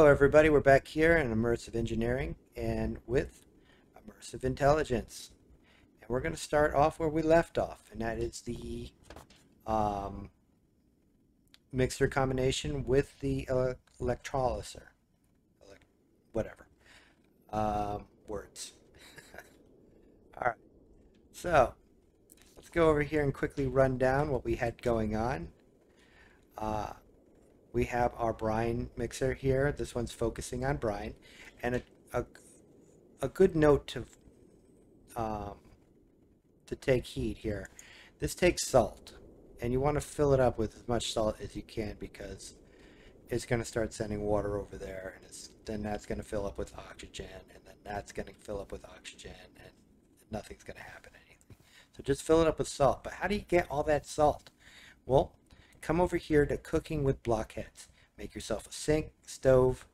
Hello everybody, we're back here in Immersive Engineering and with Immersive Intelligence. And we're going to start off where we left off, and that is the um, mixer combination with the uh, electrolyzer. Elec whatever. Um, words. Alright, so let's go over here and quickly run down what we had going on. Uh, we have our brine mixer here. This one's focusing on brine. And a, a, a good note to, um, to take heed here. This takes salt. And you want to fill it up with as much salt as you can because it's going to start sending water over there. And then that's going to fill up with oxygen. And then that's going to fill up with oxygen. And nothing's going to happen anything. So just fill it up with salt. But how do you get all that salt? Well, come over here to cooking with blockheads. Make yourself a sink, stove,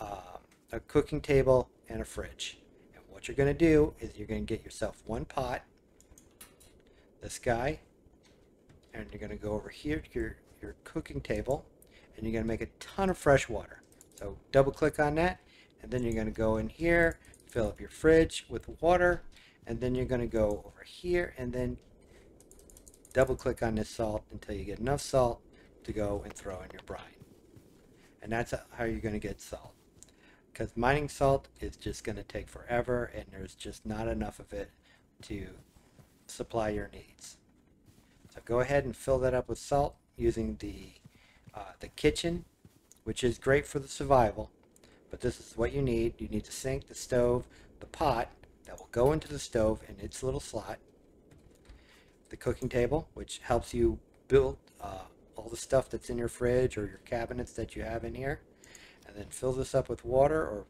um, a cooking table, and a fridge. And what you're going to do is you're going to get yourself one pot, this guy, and you're going to go over here to your, your cooking table, and you're going to make a ton of fresh water. So double click on that, and then you're going to go in here, fill up your fridge with water, and then you're going to go over here and then double click on this salt until you get enough salt to go and throw in your brine. And that's how you're going to get salt. Because mining salt is just going to take forever and there's just not enough of it to supply your needs. So go ahead and fill that up with salt using the, uh, the kitchen, which is great for the survival. But this is what you need. You need the sink, the stove, the pot that will go into the stove in its little slot the cooking table, which helps you build uh, all the stuff that's in your fridge or your cabinets that you have in here. And then fill this up with water or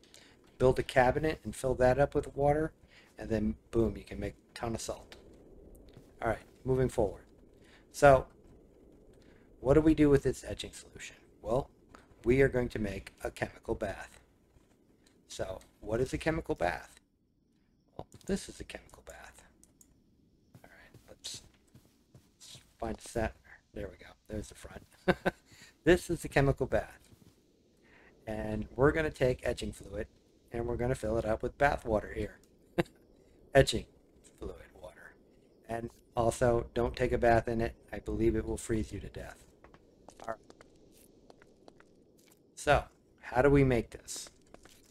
build a cabinet and fill that up with water. And then boom, you can make a ton of salt. All right, moving forward. So what do we do with this etching solution? Well, we are going to make a chemical bath. So what is a chemical bath? Well, this is a chemical bath. Find a set. There we go. There's the front. this is the chemical bath. And we're going to take etching fluid and we're going to fill it up with bath water here. etching fluid water. And also, don't take a bath in it. I believe it will freeze you to death. All right. So, how do we make this?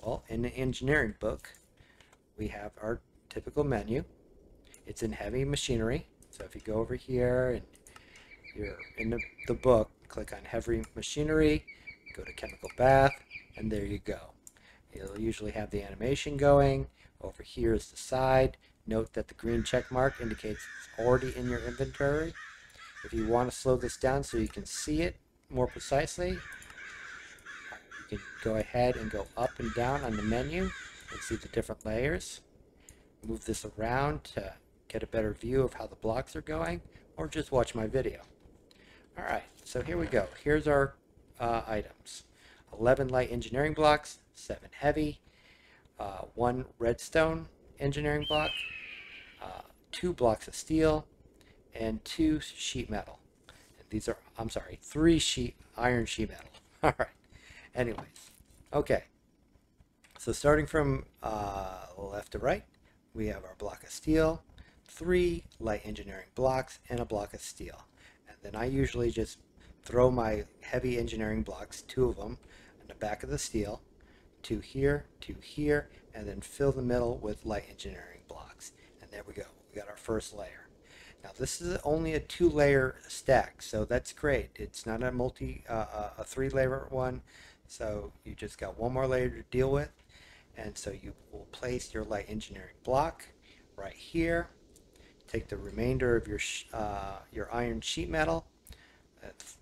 Well, in the engineering book, we have our typical menu. It's in heavy machinery. So if you go over here and you're in the, the book, click on heavy machinery, go to chemical bath, and there you go. It'll usually have the animation going. Over here is the side. Note that the green check mark indicates it's already in your inventory. If you want to slow this down so you can see it more precisely, you can go ahead and go up and down on the menu and see the different layers. Move this around to get a better view of how the blocks are going, or just watch my video. All right, so here we go. Here's our uh, items. 11 light engineering blocks, 7 heavy, uh, 1 redstone engineering block, uh, 2 blocks of steel, and 2 sheet metal. And these are, I'm sorry, 3 sheet iron sheet metal. All right, anyways, okay. So starting from uh, left to right, we have our block of steel, 3 light engineering blocks, and a block of steel And then I usually just throw my heavy engineering blocks, two of them, in the back of the steel, two here, two here, and then fill the middle with light engineering blocks. And there we go. We got our first layer. Now this is only a two-layer stack, so that's great. It's not a multi, uh, uh a three-layer one, so you just got one more layer to deal with. And so you will place your light engineering block right here Take the remainder of your uh, your iron sheet metal.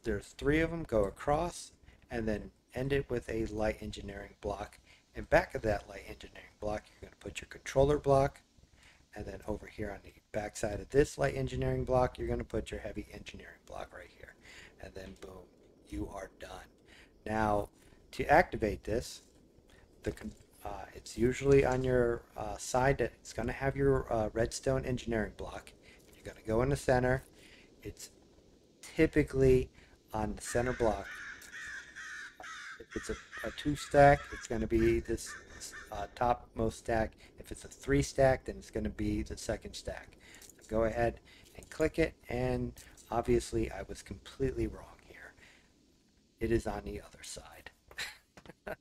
there's three of them. Go across and then end it with a light engineering block. And back of that light engineering block, you're going to put your controller block. And then over here on the back side of this light engineering block, you're going to put your heavy engineering block right here. And then boom, you are done. Now, to activate this, the uh, it's usually on your uh, side that it's going to have your uh, redstone engineering block. You're going to go in the center. It's typically on the center block. If it's a, a two stack, it's going to be this uh, topmost stack. If it's a three stack, then it's going to be the second stack. So go ahead and click it, and obviously I was completely wrong here. It is on the other side.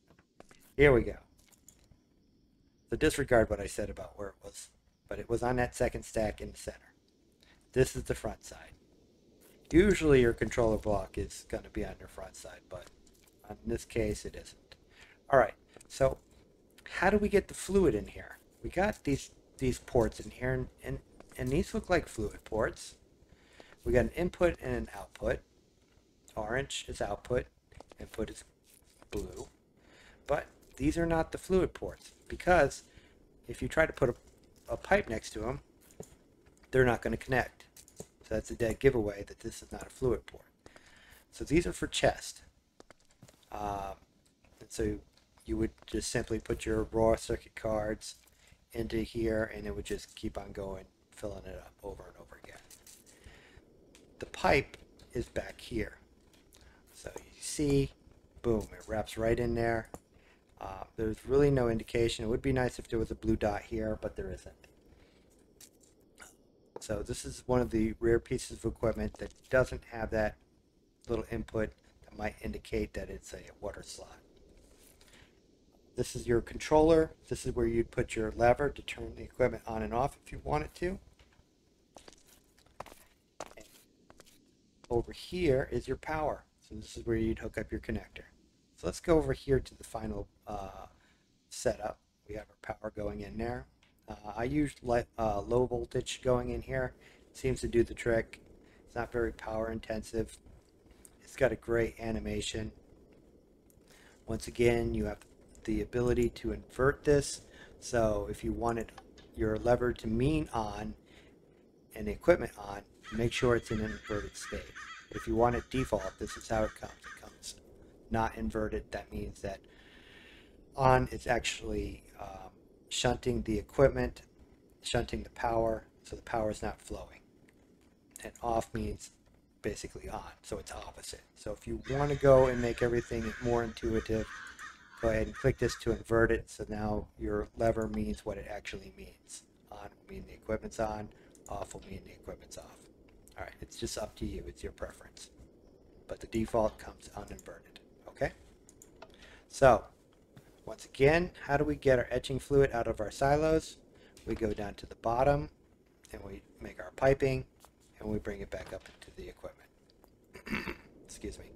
here we go. So disregard what I said about where it was, but it was on that second stack in the center. This is the front side. Usually your controller block is going to be on your front side, but in this case it isn't. All right, so how do we get the fluid in here? We got these these ports in here, and, and, and these look like fluid ports. We got an input and an output. Orange is output, input is blue. But these are not the fluid ports because if you try to put a, a pipe next to them, they're not going to connect. So that's a dead giveaway that this is not a fluid port. So these are for chest. Um, and so you would just simply put your raw circuit cards into here and it would just keep on going, filling it up over and over again. The pipe is back here. So you see, boom, it wraps right in there. Uh, there's really no indication. It would be nice if there was a blue dot here, but there isn't. So this is one of the rare pieces of equipment that doesn't have that little input that might indicate that it's a water slot. This is your controller. This is where you'd put your lever to turn the equipment on and off if you want it to. Over here is your power. So this is where you'd hook up your connector. So let's go over here to the final uh, setup. We have our power going in there. Uh, I used uh, low voltage going in here. It seems to do the trick. It's not very power intensive. It's got a great animation. Once again, you have the ability to invert this. So if you wanted your lever to mean on and equipment on, make sure it's in an inverted state. If you want it default, this is how. It comes not inverted. That means that on is actually um, shunting the equipment, shunting the power, so the power is not flowing. And off means basically on, so it's opposite. So if you want to go and make everything more intuitive, go ahead and click this to invert it. So now your lever means what it actually means. On will mean the equipment's on, off will mean the equipment's off. All right, it's just up to you. It's your preference. But the default comes uninverted, okay? So once again, how do we get our etching fluid out of our silos? We go down to the bottom and we make our piping and we bring it back up into the equipment. Excuse me.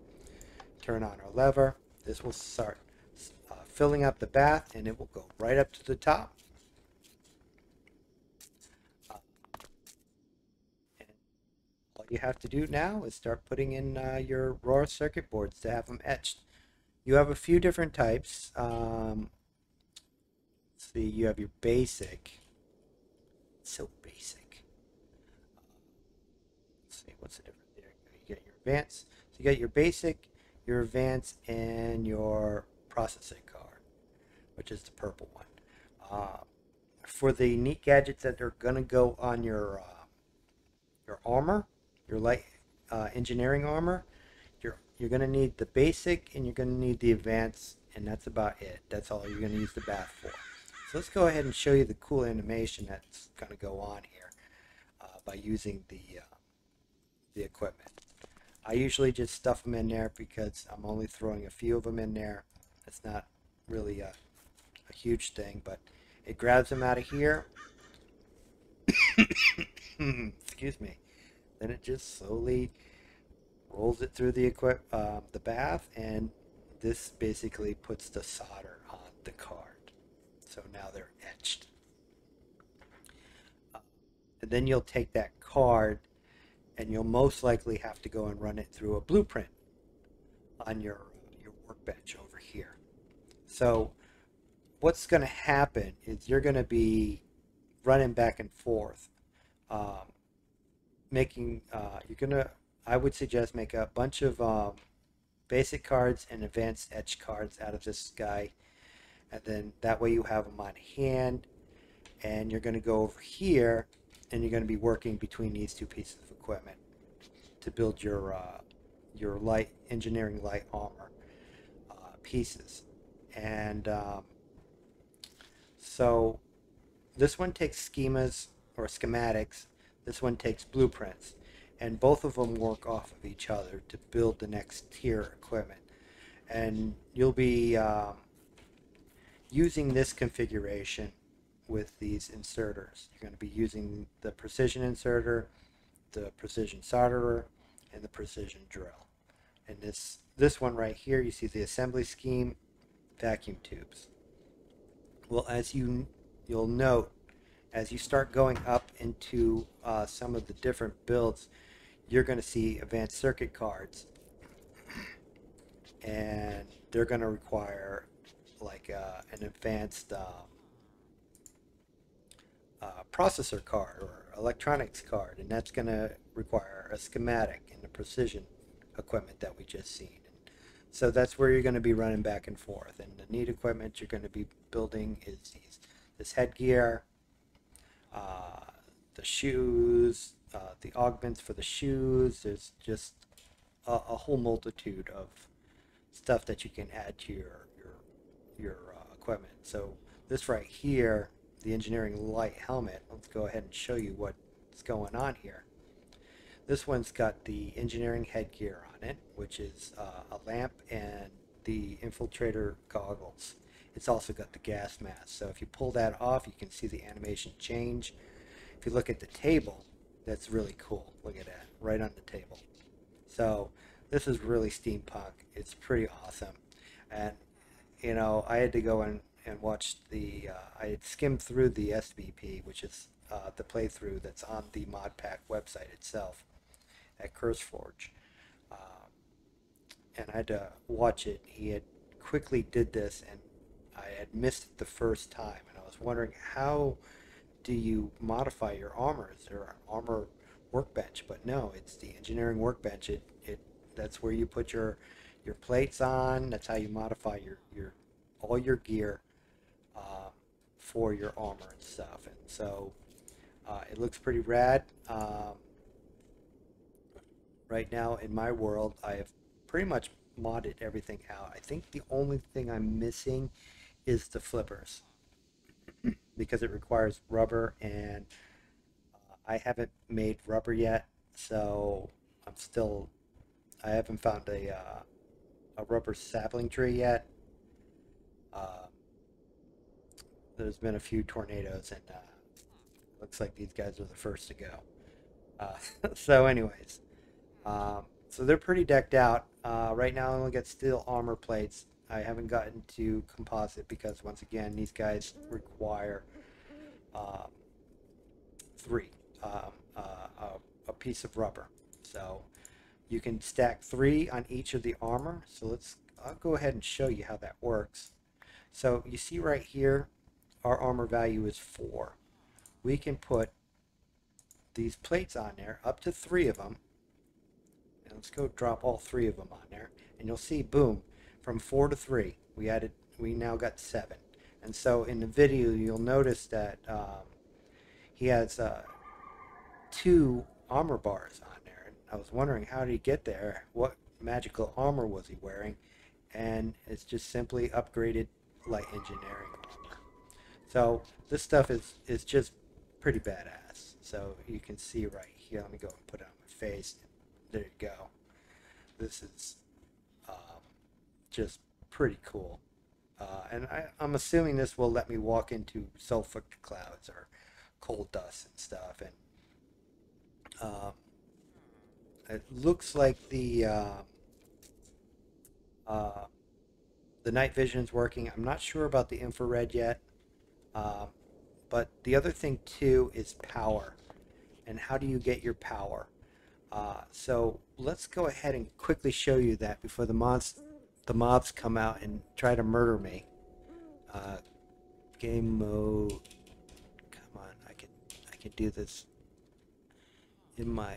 Turn on our lever. This will start uh, filling up the bath and it will go right up to the top. All you have to do now is start putting in uh, your raw circuit boards to have them etched. You have a few different types. Um, see, you have your basic. so basic. let's see, what's the difference there? You get your advanced. So you got your basic, your advanced, and your processing card, which is the purple one. Uh, for the neat gadgets that are going to go on your uh, your armor, your light uh, engineering armor, you're going to need the basic and you're going to need the advanced, and that's about it. That's all you're going to use the bath for. So let's go ahead and show you the cool animation that's going to go on here uh, by using the uh, the equipment. I usually just stuff them in there because I'm only throwing a few of them in there it's not really a, a huge thing, but it grabs them out of here. Excuse me. Then it just slowly rolls it through the equip uh, the bath, and this basically puts the solder on the card. So now they're etched. Uh, and then you'll take that card, and you'll most likely have to go and run it through a blueprint on your your workbench over here. So what's going to happen is you're going to be running back and forth, um, making, uh, you're going to, I would suggest make a bunch of um, basic cards and advanced etch cards out of this guy. And then that way you have them on hand and you're going to go over here and you're going to be working between these two pieces of equipment to build your uh, your light engineering light armor pieces. And um, so this one takes schemas or schematics. This one takes blueprints. And both of them work off of each other to build the next tier equipment. And you'll be um, using this configuration with these inserters. You're going to be using the precision inserter, the precision solderer, and the precision drill. And this this one right here, you see the assembly scheme, vacuum tubes. Well, as you you'll note, as you start going up into uh, some of the different builds, you're going to see advanced circuit cards, and they're going to require like uh, an advanced um, uh, processor card or electronics card, and that's going to require a schematic and the precision equipment that we just seen. So that's where you're going to be running back and forth. And the neat equipment you're going to be building is these, this headgear, uh, the shoes, uh, the augments for the shoes. There's just a, a, whole multitude of stuff that you can add to your your your uh, equipment. So this right here the engineering light helmet. Let's go ahead and show you what's going on here. This one's got the engineering headgear on it, which is uh, a lamp and the infiltrator goggles. It's also got the gas mask. So if you pull that off, you can see the animation change. If you look at the table, that's really cool. Look at that, right on the table. So this is really steampunk. It's pretty awesome. And, you know, I had to go and and watched the. Uh, I had skimmed through the SBV, which is uh, the playthrough that's on the ModPack website itself at CurseForge, uh, and I had to watch it. He had quickly did this, and I had missed it the first time, and I was wondering how do you modify your armor? Is there an armor workbench? But no, it's the engineering workbench. It it that's where you put your your plates on. That's how you modify your your all your gear uh, for your armor and stuff. And so uh, it looks pretty rad. Um, right now in my world, I have pretty much modded everything out. I think the only thing I'm missing is the flippers because it requires rubber and I haven't made rubber yet so I'm still I haven't found a uh, a rubber sapling tree yet uh, there's been a few tornadoes, and uh, looks like these guys are the first to go. Uh, so, anyways, um, so they're pretty decked out. Uh, right now, I only got steel armor plates. I haven't gotten to composite because, once again, these guys require um, three, um, uh, a, a piece of rubber. So, you can stack three on each of the armor. So let's, I'll go ahead and show you how that works. So you see right here, our armor value is 4. We can put these plates on there, up to three of them. And let's go drop all three of them on there. And you'll see, boom, from 4 to 3, we added, we now got 7. And so in the video, you'll notice that um, he has uh, two armor bars on there. And I was wondering, how did he get there? What magical armor was he wearing? And it's just simply upgraded light engineering so this stuff is, is just pretty badass. So you can see right here, let me go and put it on my face. There you go. This is just pretty cool. Uh, and I, am assuming this will let me walk into sulfur clouds or coal dust and stuff. And um, it looks like the uh, uh, the night vision is working. I'm not sure about the infrared yet. Um, but the other thing too is power. And how do you get your power? Uh, so let's go ahead and quickly show you that before the mobs, the mobs come out and try to murder me. Uh, game mode. Come on, I can I can do this in my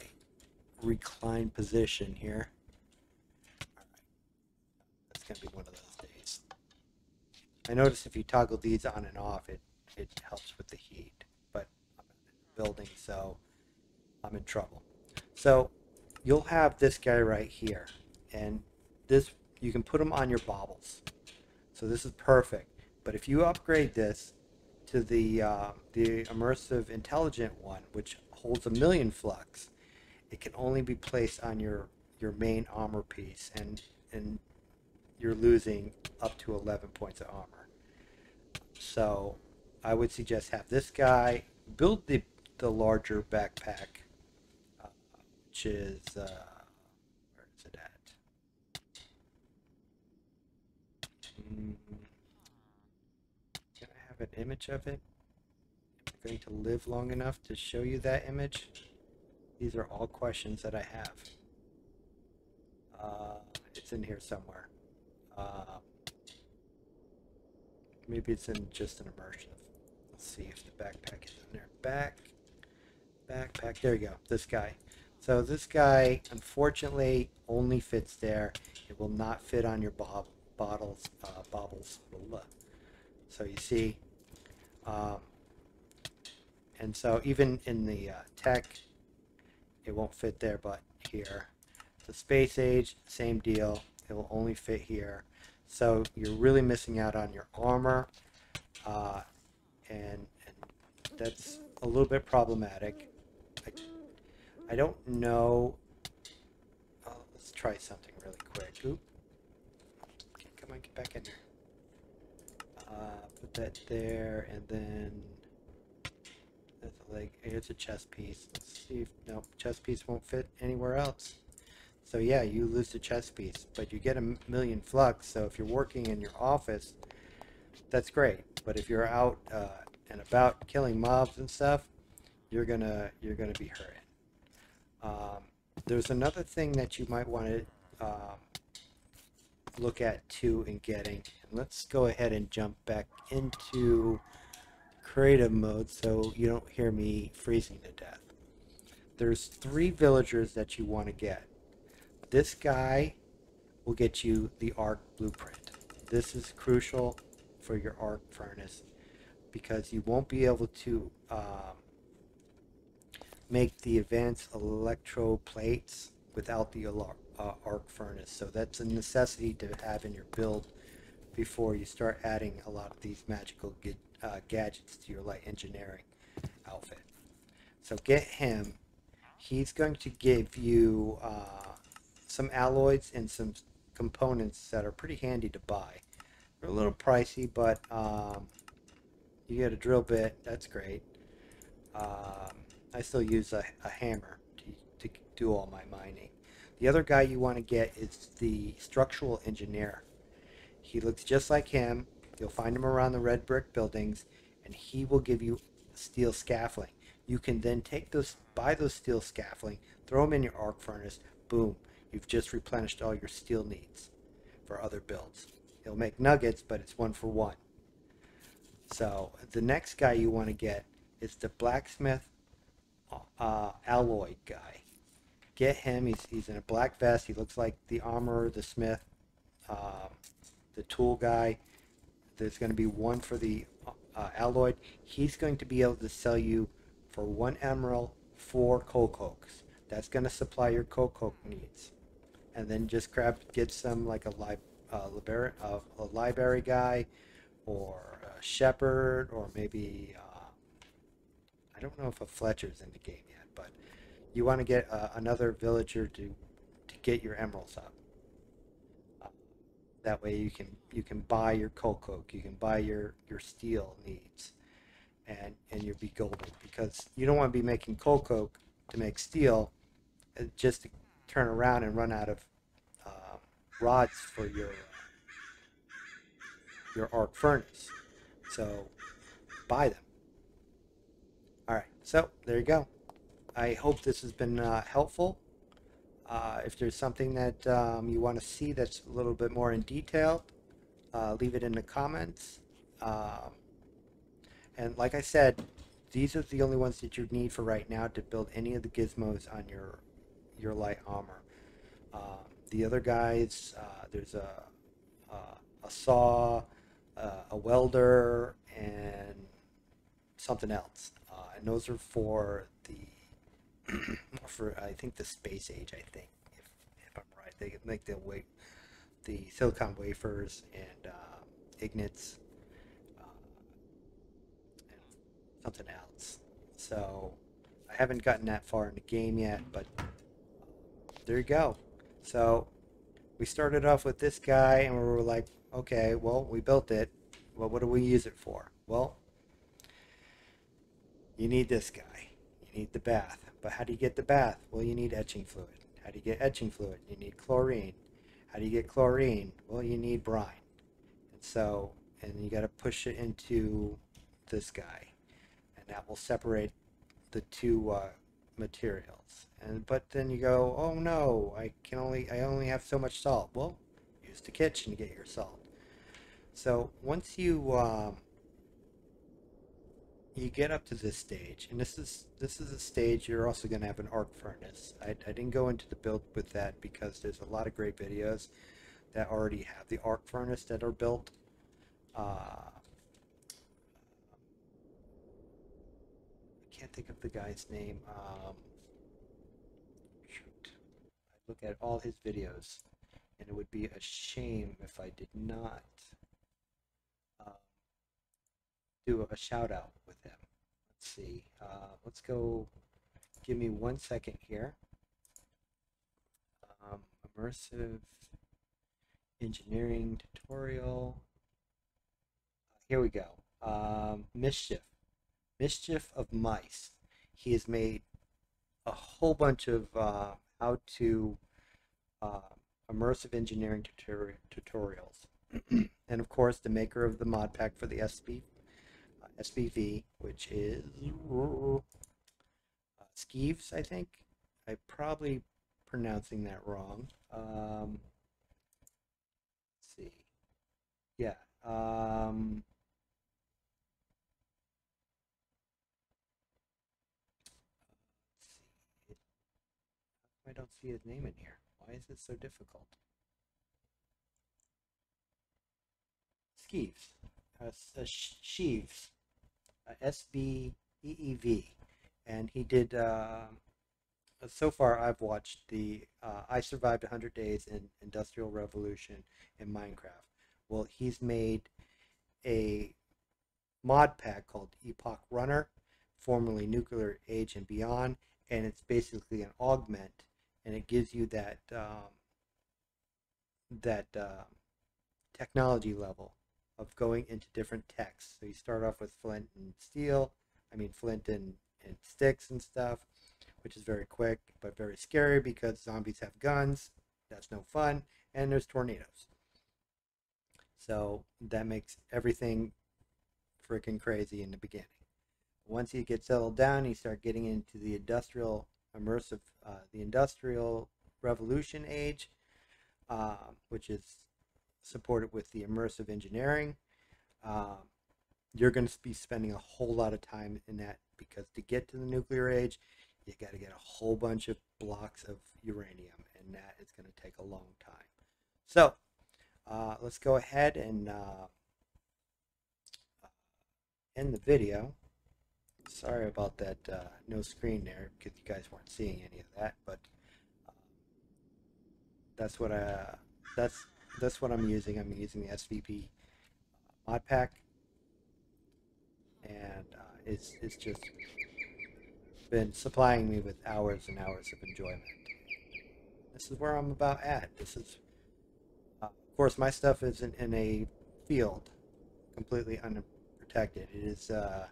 reclined position here. Right, that's gonna be one of those days. I notice if you toggle these on and off, it it helps with the heat. But I'm in building, so I'm in trouble. So you'll have this guy right here, and this you can put them on your baubles. So this is perfect. But if you upgrade this to the uh, the immersive intelligent one, which holds a million flux, it can only be placed on your your main armor piece, and and you're losing up to 11 points of armor. So I would suggest have this guy build the the larger backpack, uh, which is uh, where is it at? Mm, Can I have an image of it? Am going to live long enough to show you that image? These are all questions that I have. Uh, it's in here somewhere. Uh, maybe it's in just an immersive. Let's see if the backpack is in there. Back, backpack. There you go. This guy. So this guy, unfortunately, only fits there. It will not fit on your bob bottles, uh, bobbles. So you see, um, and so even in the uh, tech, it won't fit there, but here. The space age, same deal. It will only fit here. So you're really missing out on your armor, uh, and, and that's a little bit problematic. I, I don't know. Oh, let's try something really quick. Oop. Come on, get back in there. Uh, put that there, and then that's a leg. Here's a chest piece. Let's see if no chest piece won't fit anywhere else. So yeah, you lose the chess piece, but you get a million flux. So if you're working in your office, that's great. But if you're out uh, and about killing mobs and stuff, you're gonna you're gonna be hurting. Um, there's another thing that you might want to um, look at too and getting. Let's go ahead and jump back into creative mode so you don't hear me freezing to death. There's three villagers that you want to get. This guy will get you the arc blueprint. This is crucial for your arc furnace because you won't be able to um, make the advanced electro plates without the alar- uh, arc furnace. So that's a necessity to have in your build before you start adding a lot of these magical uh, gadgets to your light engineering outfit. So get him. He's going to give you uh, some alloys and some components that are pretty handy to buy. They're a little pricey, but um, you get a drill bit. That's great. Um, I still use a, a hammer to, to do all my mining. The other guy you want to get is the structural engineer. He looks just like him. You'll find him around the red brick buildings, and he will give you steel scaffolding. You can then take those, buy those steel scaffolding, throw them in your arc furnace. Boom! You've just replenished all your steel needs for other builds. It'll make nuggets, but it's one for one. So the next guy you want to get is the blacksmith uh, alloy guy. Get him. He's, he's in a black vest. He looks like the armorer, the smith, um, the tool guy. There's going to be one for the uh, alloy. He's going to be able to sell you for one emerald four coal cokes. That's going to supply your coal coke needs. And then just grab, get some like a li- uh, liber- uh, a library guy, or a shepherd, or maybe uh, I don't know if a Fletcher's in the game yet, but you want to get uh, another villager to to get your emeralds up. Uh, that way you can you can buy your coke, you can buy your your steel needs, and and you'll be golden because you don't want to be making coke to make steel, uh, just to turn around and run out of um, rods for your your arc furnace. So buy them. All right, so there you go. I hope this has been uh, helpful. Uh, if there's something that um, you want to see that's a little bit more in detail, uh, leave it in the comments. Um, and like I said, these are the only ones that you need for right now to build any of the gizmos on your your light armor. Um, the other guys, uh, there's a, a, saw, uh, a welder, and something else. Uh, and those are for for I think the space age. I think if, if I'm right, they make the wait the silicon wafers and uh, Ignatz, uh, and something else. So I haven't gotten that far in the game yet, but there you go. So we started off with this guy, and we were like, okay, well, we built it. Well, what do we use it for? Well, you need this guy. You need the bath. But how do you get the bath? Well, you need etching fluid. How do you get etching fluid? You need chlorine. How do you get chlorine? Well, you need brine. And so, and you got to push it into this guy. And that will separate the two uh, materials. And but then you go, oh no, I can only I only have so much salt. Well, use the kitchen to get your salt. So once you um, you get up to this stage, and this is this is a stage you're also going to have an arc furnace. I, I didn't go into the build with that because there's a lot of great videos that already have the arc furnace that are built. Uh, I can't think of the guy's name. Um, shoot, I look at all his videos, and it would be a shame if I did not do a shout out with him. Let's see. Uh, let's go. Give me one second here. Um, immersive engineering tutorial. Here we go. Um, mischief. Mischief of mice. He has made a whole bunch of uh, how to uh, immersive engineering tutori tutorials. and of course, the maker of the mod pack for the SP SBV, which is uh, Skeeves, I think. I'm probably pronouncing that wrong. Um, let's see. Yeah. Um. I don't see his name in here. Why is it so difficult? Skeeves. Uh, uh, Sheaves. S B E E V, and he did. Uh, so far, I've watched the uh, I Survived 100 Days in Industrial Revolution in Minecraft. Well, he's made a mod pack called Epoch Runner, formerly Nuclear Age and Beyond, and it's basically an augment, and it gives you that um, that uh, technology level of going into different texts. So you start off with flint and steel, I mean flint and, and sticks and stuff, which is very quick but very scary because zombies have guns. That's no fun. And there's tornadoes. So that makes everything freaking crazy in the beginning. Once you get settled down, you start getting into the industrial immersive, uh, the industrial revolution age, uh, which is supported with the immersive engineering. Um, you're going to be spending a whole lot of time in that because to get to the nuclear age, you got to get a whole bunch of blocks of uranium, and that is going to take a long time. So uh, let's go ahead and uh, end the video. Sorry about that uh, no screen there because you guys weren't seeing any of that, but uh, that's what I that's that's what I'm using. I'm using the SBV mod pack, and uh, it's it's just been supplying me with hours and hours of enjoyment. This is where I'm about at. This is, uh, of course, my stuff isn't in a field, completely unprotected. It is uh,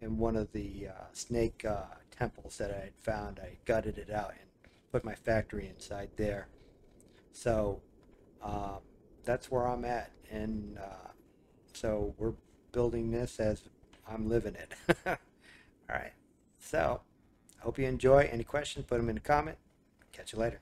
in one of the uh, snake uh, temples that I had found. I gutted it out and put my factory inside there. So um, that's where I'm at. And uh, so we're building this as I'm living it. All right. So I hope you enjoy. Any questions, put them in the comment. Catch you later.